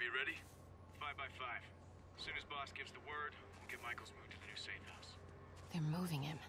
Be ready? Five by five. As soon as boss gives the word, we'll get Michael's moved to the new safe house. They're moving him.